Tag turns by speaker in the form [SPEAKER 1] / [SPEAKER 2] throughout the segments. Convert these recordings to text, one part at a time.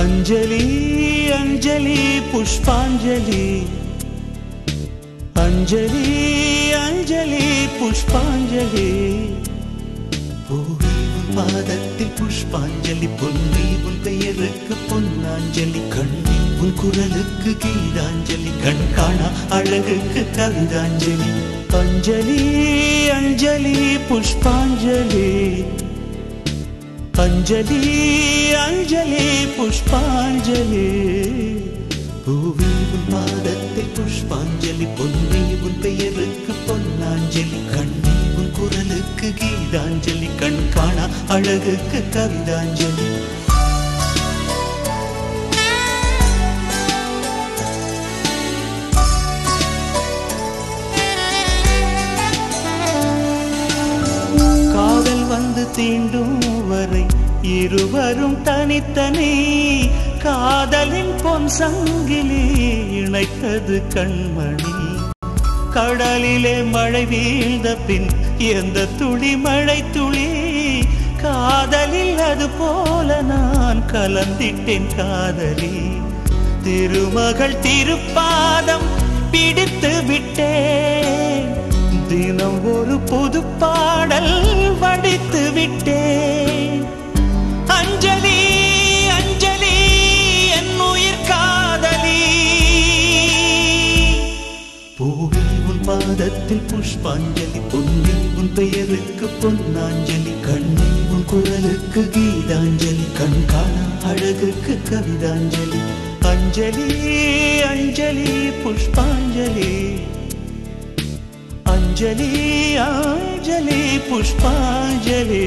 [SPEAKER 1] அஞ்சலி அஞ்சலி புஷ்பாஞ்சலி. அஞ்சலி அஞ்சலி புஷ்பாஞ்சலி. பாதத்தில் புஷ்பாஞ்சலி பொன்னி உன் பெயருக்கு பொன்னாஞ்சலி கண்ணி உன் குரலுக்கு கீதாஞ்சலி கண் காணா அழகுக்கு கவிதாஞ்சலி அஞ்சலி அஞ்சலி புஷ்பாஞ்சலி. அஞ்சலி அஞ்சலி புஷ்பாஞ்சலி. பூவி உன் பாதத்தில் புஷ்பாஞ்சலி பொன்னி உன் பெயருக்கு பொன்னாஞ்சலி கண்ணி உன் குரலுக்கு கீதாஞ்சலி கண் காணா அழகுக்கு கவிதாஞ்சலி. காதல் வந்து தீண்டும் வரை இருவரும் தனித்தனி காதலின் பொன் சங்கிலி இணைத்தது கண்மணி. கடலிலே மழை வீழ்ந்த பின் எந்த துளி மழை துளி? காதலில் அது போல நான் கலந்திட்டேன் காதலி. திருமகள் திருப்பாதம் பிடித்து விட்டேன். தினம் ஒரு புது பாடல் வடித்து விட்டேன். உன் புஷ்பாஞ்சலி பொன்னி உன் பெயருக்கு பொன்னாஞ்சலி கண்ணி உன் குரலுக்கு கீதாஞ்சலி கண் காணா அழகுக்கு கவிதாஞ்சலி. அஞ்சலி அஞ்சலி புஷ்பாஞ்சலி. அஞ்சலி அஞ்சலி புஷ்பாஞ்சலி.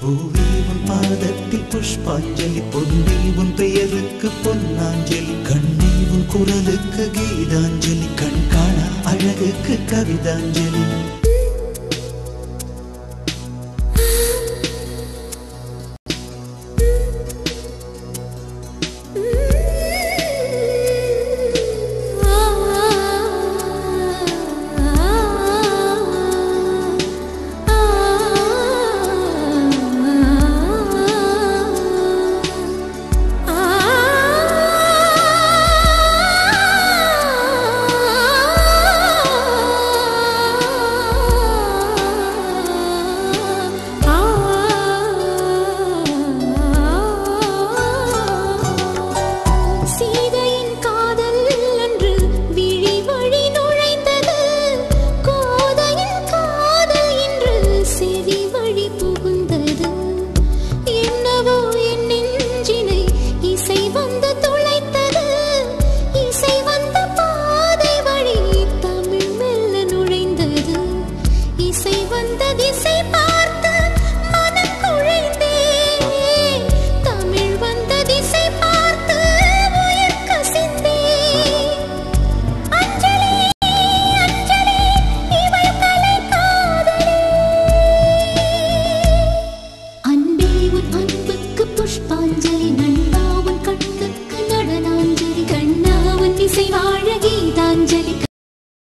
[SPEAKER 1] பூவி உன் பாதத்தில் புஷ்பாஞ்சலி பொன்னி உன் பெயருக்கு பொன்னாஞ்சலி கண்ணி உன் குரலுக்கு கீதாஞ்சலி. கண் காணா அழகுக்கு கவிதாஞ்சலி